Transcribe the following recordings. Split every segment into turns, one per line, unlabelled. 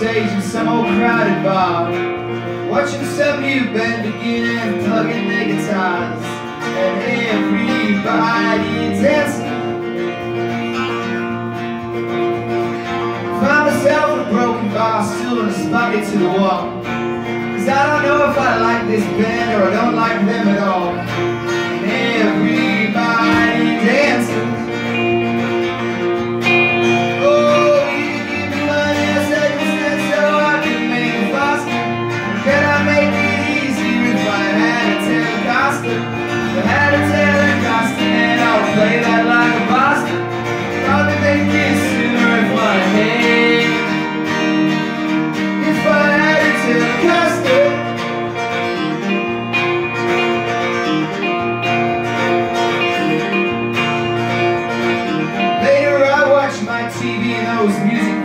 stage in some old crowded bar. Watching some new band begin and plugging their guitars. And everybody dancing. Found myself a broken bar, still and a spotty to the wall. Cause I don't know if I like this band or I don't like them at all.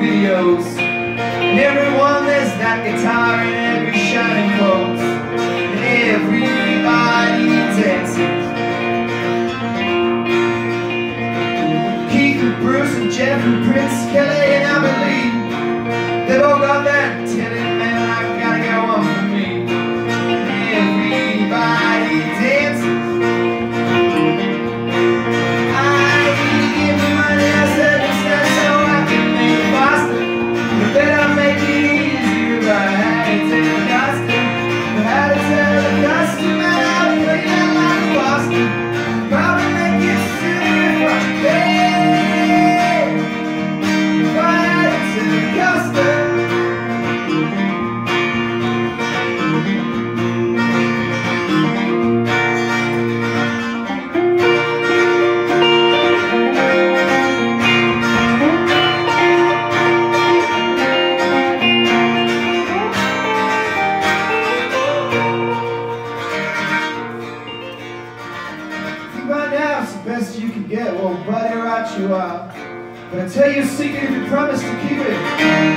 Videos. And everyone there's that guitar and every shining coat. And everybody dancing Keith and Bruce and Jeff and Prince Kelly best you can get. Well, buddy, right you are. But I tell you a secret if you promise to keep it.